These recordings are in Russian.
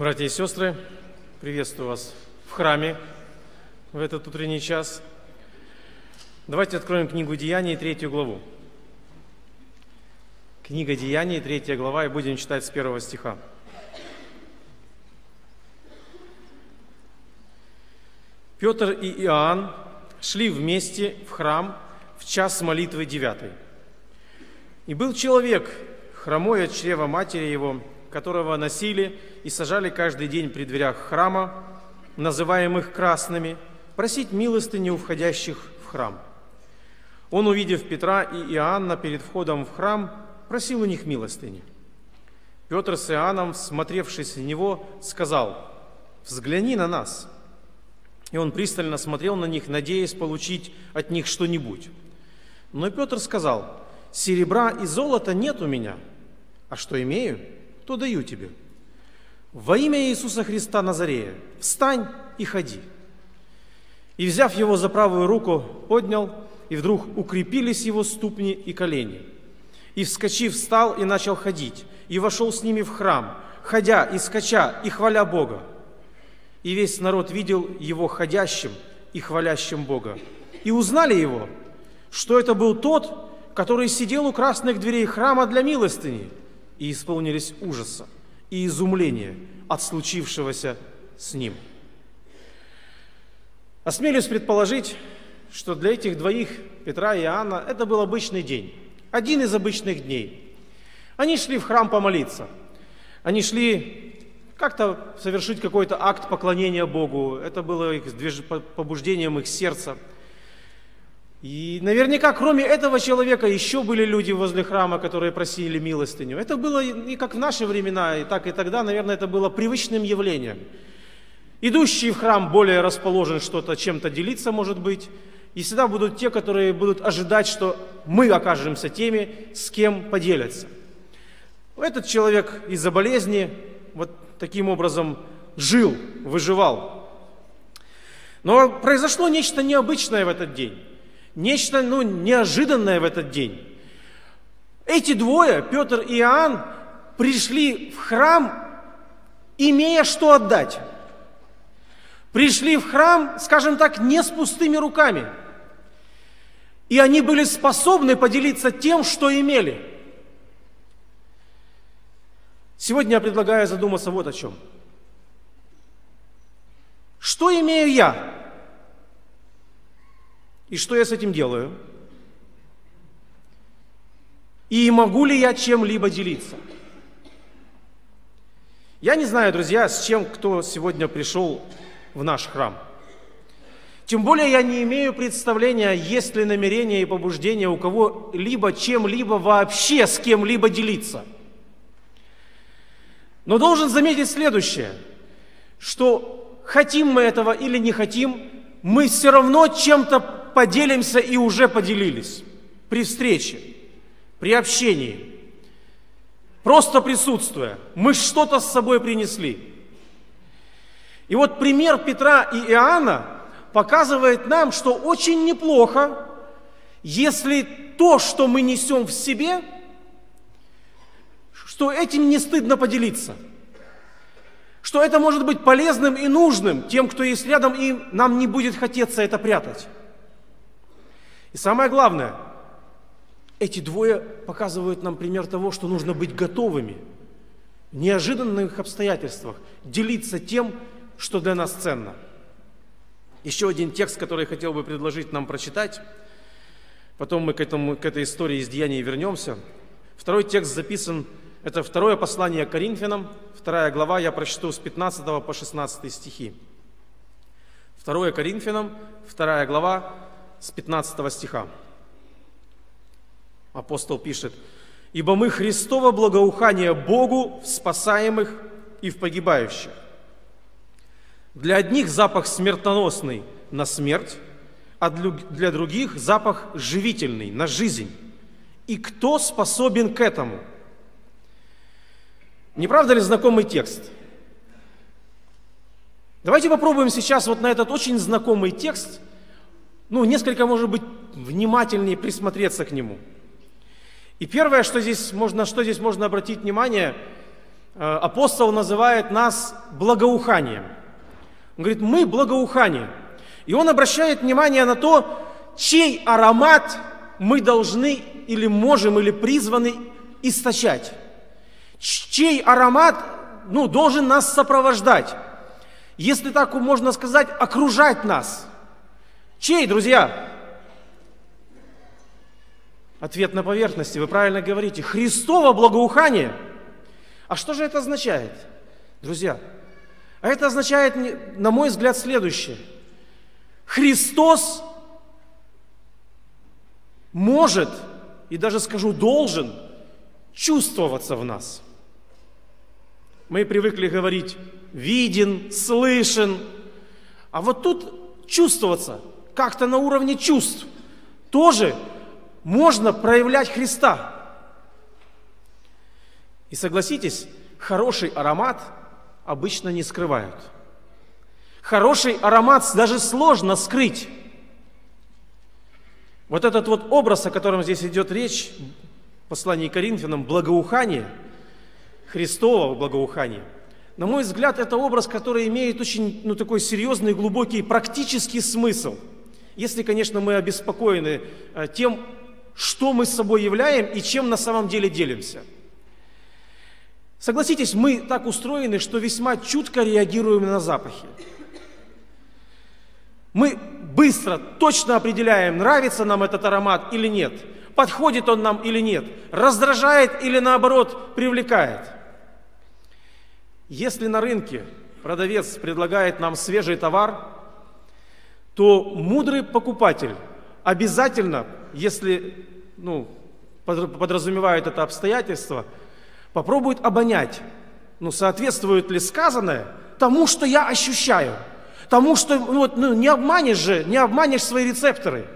Братья и сестры, приветствую вас в храме в этот утренний час. Давайте откроем книгу Деяний, третью главу. Книга Деяний, третья глава, и будем читать с первого стиха. Петр и Иоанн шли вместе в храм в час молитвы девятой. И был человек, хромой от чрева матери его, которого носили и сажали каждый день при дверях храма, называемых красными, просить милостыни у входящих в храм. Он, увидев Петра и Иоанна перед входом в храм, просил у них милостыни. Петр с Иоанном, смотревшись в него, сказал, «Взгляни на нас». И он пристально смотрел на них, надеясь получить от них что-нибудь. Но Петр сказал, «Серебра и золота нет у меня, а что имею, то даю тебе. Во имя Иисуса Христа Назарея встань и ходи». И, взяв его за правую руку, поднял, и вдруг укрепились его ступни и колени. И, вскочив, встал и начал ходить, и вошел с ними в храм, ходя и скача, и хваля Бога. И весь народ видел его ходящим и хвалящим Бога. И узнали его, что это был тот, который сидел у красных дверей храма для милостыни, и исполнились ужаса и изумления от случившегося с ним. Осмелюсь предположить, что для этих двоих, Петра и Иоанна, это был обычный день, один из обычных дней. Они шли в храм помолиться, они шли как-то совершить какой-то акт поклонения Богу. Это было их побуждением их сердца. И наверняка, кроме этого человека, еще были люди возле храма, которые просили милостыню. Это было и как в наши времена, и так и тогда, наверное, это было привычным явлением. Идущий в храм более расположен что-то, чем-то делиться, может быть. И всегда будут те, которые будут ожидать, что мы окажемся теми, с кем поделятся. Этот человек из-за болезни вот таким образом жил, выживал. Но произошло нечто необычное в этот день, нечто ну, неожиданное в этот день. Эти двое, Петр и Иоанн, пришли в храм, имея что отдать. Пришли в храм, скажем так, не с пустыми руками. И они были способны поделиться тем, что имели – Сегодня я предлагаю задуматься вот о чем. Что имею я? И что я с этим делаю? И могу ли я чем-либо делиться? Я не знаю, друзья, с чем кто сегодня пришел в наш храм. Тем более я не имею представления, есть ли намерение и побуждение у кого-либо чем-либо вообще с кем-либо делиться – но должен заметить следующее, что хотим мы этого или не хотим, мы все равно чем-то поделимся и уже поделились при встрече, при общении, просто присутствуя. Мы что-то с собой принесли. И вот пример Петра и Иоанна показывает нам, что очень неплохо, если то, что мы несем в себе – что этим не стыдно поделиться, что это может быть полезным и нужным тем, кто есть рядом, и нам не будет хотеться это прятать. И самое главное, эти двое показывают нам пример того, что нужно быть готовыми в неожиданных обстоятельствах делиться тем, что для нас ценно. Еще один текст, который я хотел бы предложить нам прочитать, потом мы к, этому, к этой истории из Деяний вернемся. Второй текст записан это второе послание Коринфянам, вторая глава, я прочту с 15 по 16 стихи. Второе Коринфянам, вторая глава, с 15 стиха. Апостол пишет, «Ибо мы Христово благоухание Богу в спасаемых и в погибающих. Для одних запах смертоносный на смерть, а для других запах живительный на жизнь. И кто способен к этому – не правда ли знакомый текст? Давайте попробуем сейчас вот на этот очень знакомый текст, ну, несколько, может быть, внимательнее присмотреться к нему. И первое, что здесь можно, что здесь можно обратить внимание, э, апостол называет нас благоуханием. Он говорит, мы благоухание. И он обращает внимание на то, чей аромат мы должны или можем, или призваны источать. Чей аромат ну, должен нас сопровождать. Если так можно сказать, окружать нас. Чей, друзья? Ответ на поверхности, вы правильно говорите. Христово благоухание. А что же это означает, друзья? А это означает, на мой взгляд, следующее. Христос может, и даже скажу, должен чувствоваться в нас. Мы привыкли говорить виден, слышен, а вот тут чувствоваться как-то на уровне чувств тоже можно проявлять Христа. И согласитесь, хороший аромат обычно не скрывают. Хороший аромат даже сложно скрыть. Вот этот вот образ, о котором здесь идет речь, в послании к Коринфянам, благоухание, Христового благоухания, на мой взгляд, это образ, который имеет очень ну, такой серьезный, глубокий практический смысл. Если, конечно, мы обеспокоены э, тем, что мы с собой являем и чем на самом деле делимся. Согласитесь, мы так устроены, что весьма чутко реагируем на запахи. Мы быстро, точно определяем, нравится нам этот аромат или нет, подходит он нам или нет, раздражает или наоборот привлекает. Если на рынке продавец предлагает нам свежий товар, то мудрый покупатель обязательно, если ну, подразумевает это обстоятельство, попробует обонять, ну, соответствует ли сказанное тому, что я ощущаю, тому, что ну, вот, ну, не обманешь же, не обманешь свои рецепторы.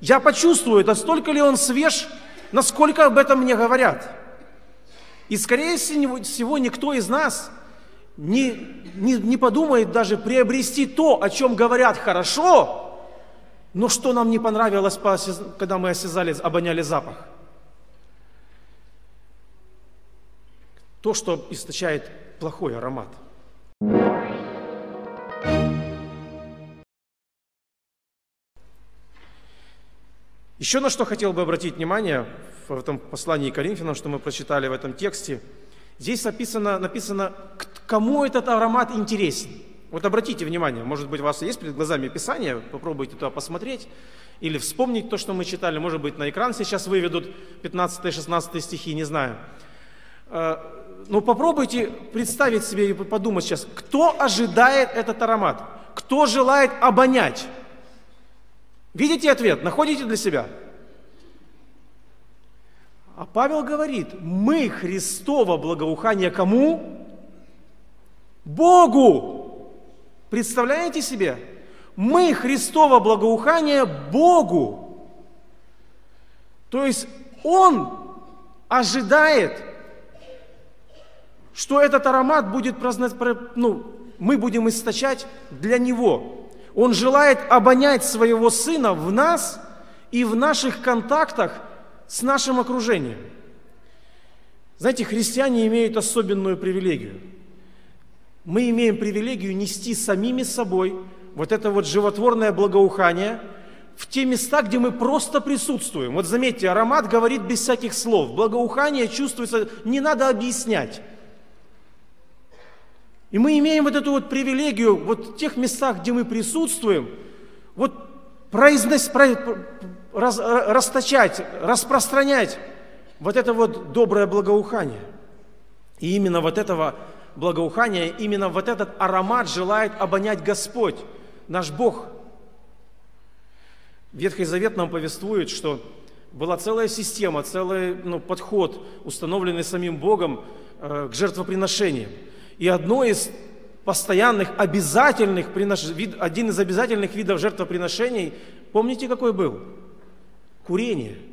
Я почувствую, настолько ли он свеж, насколько об этом мне говорят. И скорее всего никто из нас не, не, не подумает даже приобрести то, о чем говорят хорошо, но что нам не понравилось, когда мы осязали, обоняли запах? То, что источает плохой аромат. Еще на что хотел бы обратить внимание в этом послании Коринфянам, что мы прочитали в этом тексте. Здесь написано, написано кому этот аромат интересен. Вот обратите внимание, может быть, у вас есть перед глазами Писание, попробуйте туда посмотреть или вспомнить то, что мы читали. Может быть, на экран сейчас выведут 15-16 стихи, не знаю. Э, Но ну, попробуйте представить себе и подумать сейчас, кто ожидает этот аромат? Кто желает обонять? Видите ответ? Находите для себя? А Павел говорит, мы Христово благоухание кому? Богу! Представляете себе? Мы Христово благоухание Богу. То есть Он ожидает, что этот аромат будет ну, мы будем источать для Него. Он желает обонять своего Сына в нас и в наших контактах с нашим окружением. Знаете, христиане имеют особенную привилегию – мы имеем привилегию нести самими собой вот это вот животворное благоухание в те места, где мы просто присутствуем. Вот заметьте, аромат говорит без всяких слов. Благоухание чувствуется, не надо объяснять. И мы имеем вот эту вот привилегию вот в тех местах, где мы присутствуем, вот произнос, про, раз, расточать, распространять вот это вот доброе благоухание. И именно вот этого благоухания, именно вот этот аромат желает обонять Господь, наш Бог. Ветхий Завет нам повествует, что была целая система, целый ну, подход, установленный самим Богом э, к жертвоприношениям. И одно из постоянных, обязательных, один из обязательных видов жертвоприношений, помните, какой был? Курение –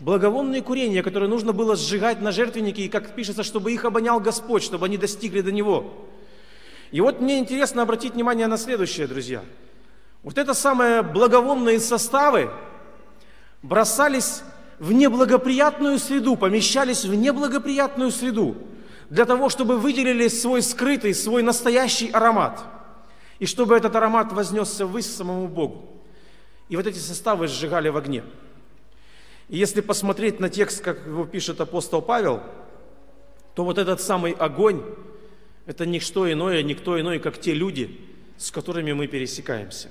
благовонные курения, которые нужно было сжигать на жертвеннике, и как пишется, чтобы их обонял Господь, чтобы они достигли до Него. И вот мне интересно обратить внимание на следующее, друзья. Вот это самые благовонные составы бросались в неблагоприятную среду, помещались в неблагоприятную среду, для того, чтобы выделили свой скрытый, свой настоящий аромат, и чтобы этот аромат вознесся ввысь самому Богу. И вот эти составы сжигали в огне. И если посмотреть на текст, как его пишет апостол Павел, то вот этот самый огонь, это не иное, никто иной, как те люди, с которыми мы пересекаемся.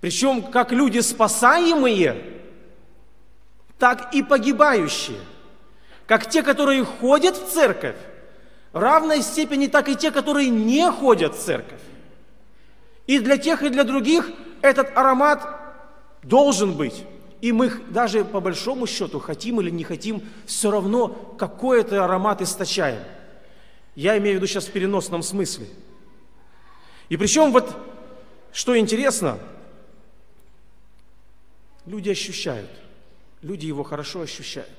Причем как люди спасаемые, так и погибающие. Как те, которые ходят в церковь, в равной степени, так и те, которые не ходят в церковь. И для тех, и для других этот аромат должен быть. И мы даже по большому счету, хотим или не хотим, все равно какой-то аромат источаем. Я имею в виду сейчас в переносном смысле. И причем вот, что интересно, люди ощущают, люди его хорошо ощущают.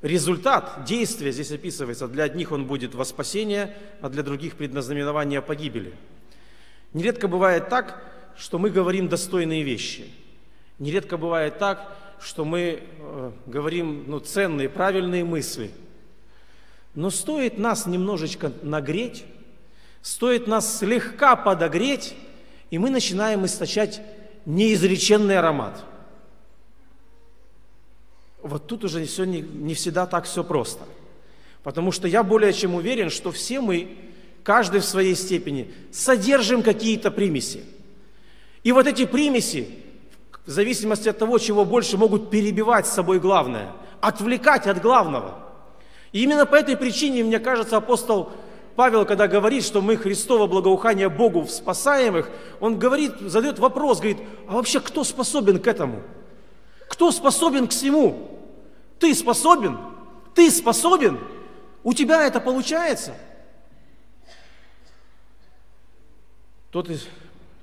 Результат действия здесь описывается. Для одних он будет во спасение, а для других предназнаменование погибели. Нередко бывает так, что мы говорим достойные вещи. Нередко бывает так, что мы э, говорим ну, ценные, правильные мысли. Но стоит нас немножечко нагреть, стоит нас слегка подогреть, и мы начинаем источать неизреченный аромат. Вот тут уже все не, не всегда так все просто. Потому что я более чем уверен, что все мы каждый в своей степени, содержим какие-то примеси. И вот эти примеси, в зависимости от того, чего больше, могут перебивать с собой главное, отвлекать от главного. И именно по этой причине, мне кажется, апостол Павел, когда говорит, что мы Христово благоухание Богу в спасаемых, он говорит, задает вопрос, говорит, а вообще кто способен к этому? Кто способен к всему? Ты способен? Ты способен? У тебя это получается? Тот,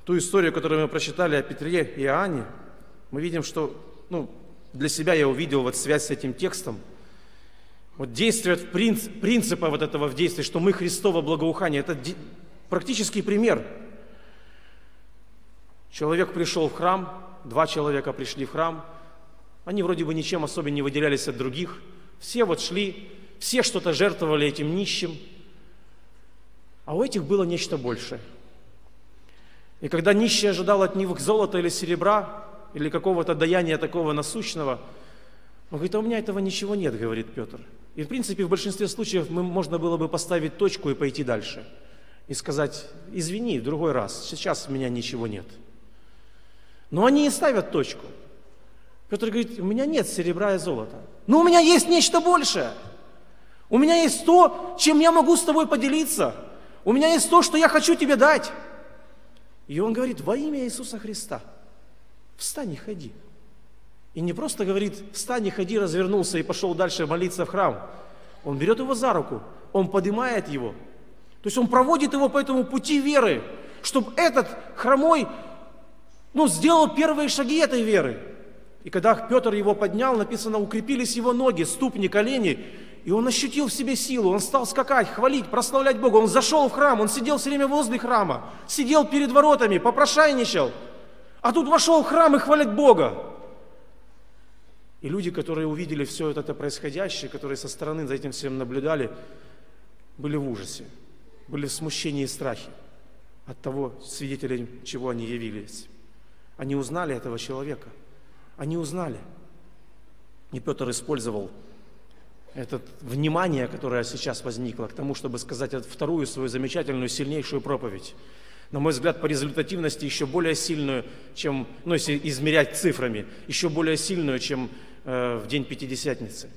ту историю, которую мы прочитали о Петре и Иоанне, мы видим, что ну, для себя я увидел вот связь с этим текстом. Вот действие, принцип, принципа вот этого в действии, что мы Христово благоухание, это практический пример. Человек пришел в храм, два человека пришли в храм, они вроде бы ничем особо не выделялись от других, все вот шли, все что-то жертвовали этим нищим, а у этих было нечто большее – и когда нищий ожидал от них золота или серебра, или какого-то даяния такого насущного, он говорит, а у меня этого ничего нет, говорит Петр. И в принципе в большинстве случаев мы, можно было бы поставить точку и пойти дальше. И сказать, извини, в другой раз, сейчас у меня ничего нет. Но они не ставят точку. Петр говорит, у меня нет серебра и золота. Но у меня есть нечто большее. У меня есть то, чем я могу с тобой поделиться. У меня есть то, что я хочу тебе дать. И он говорит, во имя Иисуса Христа, встань и ходи. И не просто говорит, встань и ходи, развернулся и пошел дальше молиться в храм. Он берет его за руку, он поднимает его. То есть он проводит его по этому пути веры, чтобы этот хромой ну, сделал первые шаги этой веры. И когда Петр его поднял, написано, укрепились его ноги, ступни, колени, и он ощутил в себе силу, он стал скакать, хвалить, прославлять Бога. Он зашел в храм, он сидел все время возле храма, сидел перед воротами, попрошайничал. А тут вошел в храм и хвалит Бога. И люди, которые увидели все это происходящее, которые со стороны за этим всем наблюдали, были в ужасе, были в смущении и страхе от того, свидетелей, чего они явились. Они узнали этого человека. Они узнали. И Петр использовал это внимание, которое сейчас возникло к тому, чтобы сказать вторую свою замечательную, сильнейшую проповедь. На мой взгляд, по результативности еще более сильную, чем, ну, если измерять цифрами, еще более сильную, чем э, в день Пятидесятницы.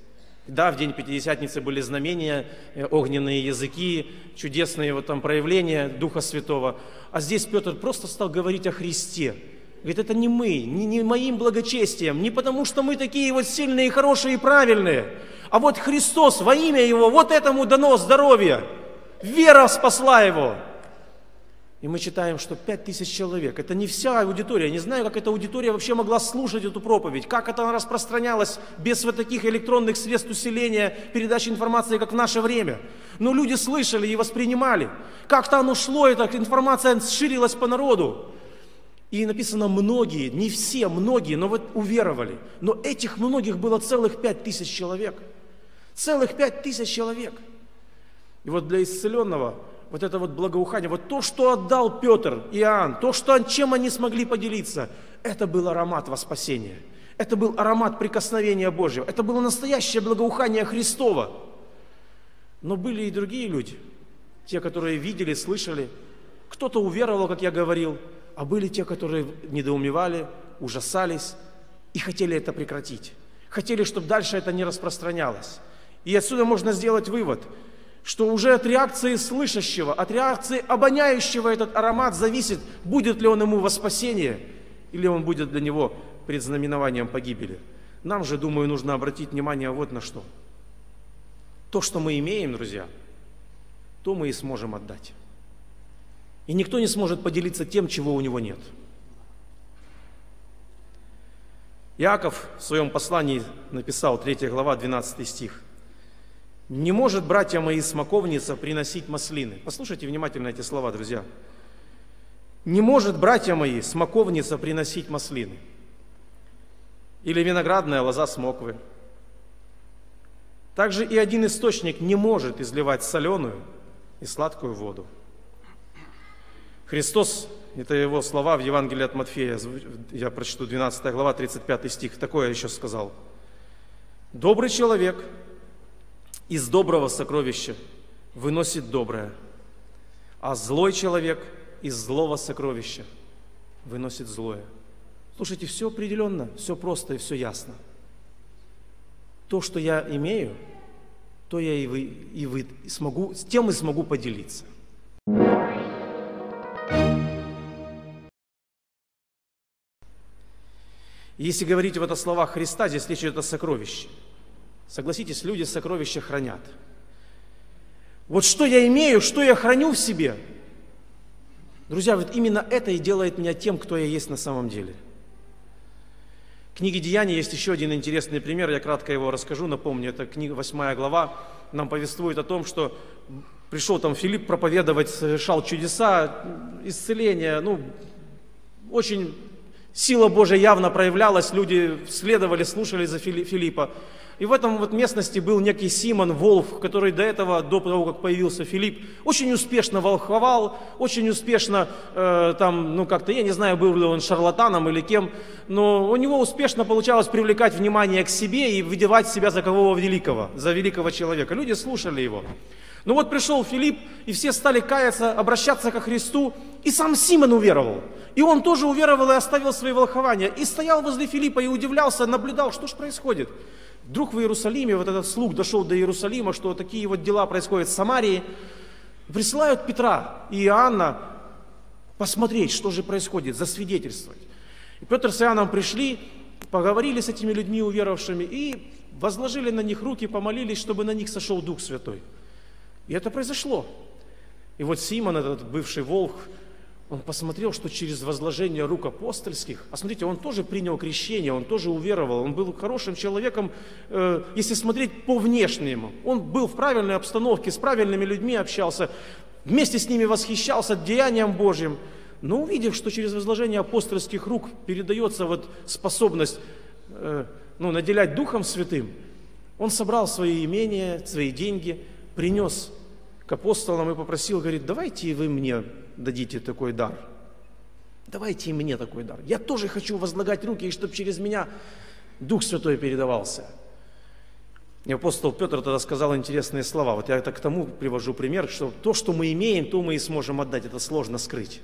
Да, в день Пятидесятницы были знамения, э, огненные языки, чудесные вот там проявления Духа Святого. А здесь Петр просто стал говорить о Христе. Говорит, это не мы, не, не моим благочестием, не потому что мы такие вот сильные, хорошие и правильные, а вот Христос во имя Его, вот этому дано здоровье. Вера спасла его. И мы читаем, что пять тысяч человек. Это не вся аудитория. Я не знаю, как эта аудитория вообще могла слушать эту проповедь. Как это распространялось без вот таких электронных средств усиления, передачи информации, как в наше время. Но люди слышали и воспринимали. Как-то оно шло, эта информация ширилась по народу. И написано многие, не все, многие, но вот уверовали. Но этих многих было целых пять тысяч человек – Целых пять тысяч человек. И вот для исцеленного вот это вот благоухание, вот то, что отдал Петр, Иоанн, то, что, чем они смогли поделиться, это был аромат во спасение. Это был аромат прикосновения Божьего. Это было настоящее благоухание Христова. Но были и другие люди, те, которые видели, слышали. Кто-то уверовал, как я говорил, а были те, которые недоумевали, ужасались и хотели это прекратить. Хотели, чтобы дальше это не распространялось. И отсюда можно сделать вывод, что уже от реакции слышащего, от реакции обоняющего этот аромат зависит, будет ли он ему во спасение, или он будет для него предзнаменованием погибели. Нам же, думаю, нужно обратить внимание вот на что. То, что мы имеем, друзья, то мы и сможем отдать. И никто не сможет поделиться тем, чего у него нет. Иаков в своем послании написал, 3 глава, 12 стих. «Не может, братья мои, смоковница приносить маслины». Послушайте внимательно эти слова, друзья. «Не может, братья мои, смоковница приносить маслины» или виноградная лоза смоквы. Также и один источник не может изливать соленую и сладкую воду. Христос, это его слова в Евангелии от Матфея, я прочту 12 глава, 35 стих, такое еще сказал. «Добрый человек из доброго сокровища выносит доброе, а злой человек из злого сокровища выносит злое». Слушайте, все определенно, все просто и все ясно. То, что я имею, то я и вы, и вы смогу, с тем и смогу поделиться. Если говорить вот о словах Христа, здесь речь идет о сокровище. Согласитесь, люди сокровища хранят. Вот что я имею, что я храню в себе. Друзья, вот именно это и делает меня тем, кто я есть на самом деле – в книге Деяний есть еще один интересный пример, я кратко его расскажу, напомню, это книга 8 глава, нам повествует о том, что пришел там Филипп проповедовать, совершал чудеса, исцеления, ну, очень сила Божия явно проявлялась, люди следовали, слушали за Филиппа. И в этом вот местности был некий Симон Волф, который до этого, до того, как появился Филипп, очень успешно волховал, очень успешно э, там, ну как-то, я не знаю, был ли он шарлатаном или кем, но у него успешно получалось привлекать внимание к себе и выдевать себя за кого великого, за великого человека. Люди слушали его. Ну вот пришел Филипп, и все стали каяться, обращаться ко Христу, и сам Симон уверовал. И он тоже уверовал и оставил свои волхования. И стоял возле Филиппа и удивлялся, наблюдал, что же происходит. Вдруг в Иерусалиме, вот этот слух дошел до Иерусалима, что такие вот дела происходят в Самарии. Присылают Петра и Иоанна посмотреть, что же происходит, засвидетельствовать. И Петр с Иоанном пришли, поговорили с этими людьми уверовавшими и возложили на них руки, помолились, чтобы на них сошел Дух Святой. И это произошло. И вот Симон, этот бывший волк, он посмотрел, что через возложение рук апостольских, а смотрите, он тоже принял крещение, он тоже уверовал, он был хорошим человеком, э, если смотреть по внешнему. Он был в правильной обстановке, с правильными людьми общался, вместе с ними восхищался деянием Божьим. Но увидев, что через возложение апостольских рук передается вот способность э, ну, наделять Духом Святым, он собрал свои имения, свои деньги, принес к апостолам и попросил, говорит, давайте вы мне дадите такой дар. Давайте и мне такой дар. Я тоже хочу возлагать руки, и чтобы через меня Дух Святой передавался. И апостол Петр тогда сказал интересные слова. Вот я это к тому привожу пример, что то, что мы имеем, то мы и сможем отдать. Это сложно скрыть.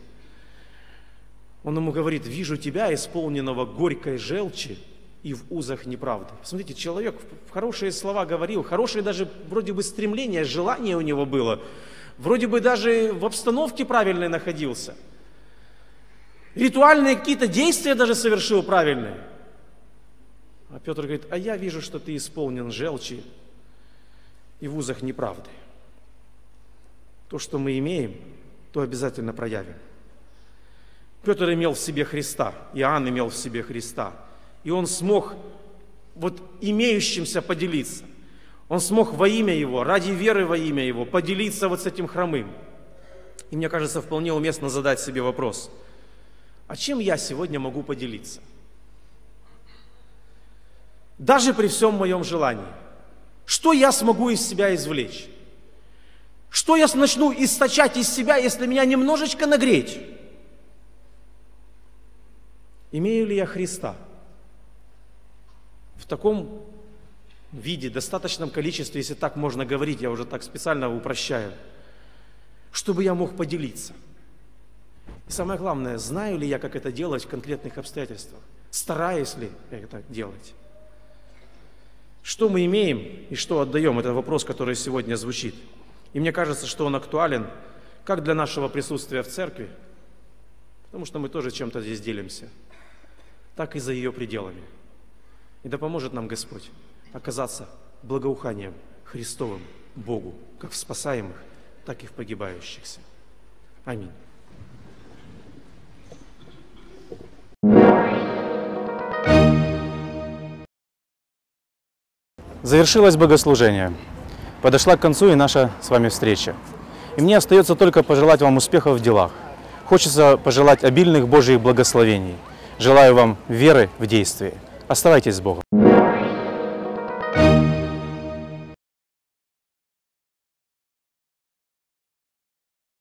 Он ему говорит, вижу тебя, исполненного горькой желчи, и в узах неправды. Смотрите, человек хорошие слова говорил, хорошее даже вроде бы стремление, желание у него было, вроде бы даже в обстановке правильной находился. Ритуальные какие-то действия даже совершил правильные. А Петр говорит, а я вижу, что ты исполнен желчи и в узах неправды. То, что мы имеем, то обязательно проявим. Петр имел в себе Христа, Иоанн имел в себе Христа – и он смог вот имеющимся поделиться. Он смог во имя Его, ради веры во имя Его, поделиться вот с этим хромым. И мне кажется, вполне уместно задать себе вопрос, а чем я сегодня могу поделиться? Даже при всем моем желании. Что я смогу из себя извлечь? Что я начну источать из себя, если меня немножечко нагреть? Имею ли я Христа? В таком виде, достаточном количестве, если так можно говорить, я уже так специально упрощаю, чтобы я мог поделиться. И самое главное, знаю ли я, как это делать в конкретных обстоятельствах? Стараюсь ли это делать? Что мы имеем и что отдаем? Это вопрос, который сегодня звучит. И мне кажется, что он актуален как для нашего присутствия в церкви, потому что мы тоже чем-то здесь делимся, так и за ее пределами. И да поможет нам Господь оказаться благоуханием Христовым Богу, как в спасаемых, так и в погибающихся. Аминь. Завершилось богослужение. Подошла к концу и наша с вами встреча. И мне остается только пожелать вам успехов в делах. Хочется пожелать обильных Божьих благословений. Желаю вам веры в действии. Оставайтесь с Богом.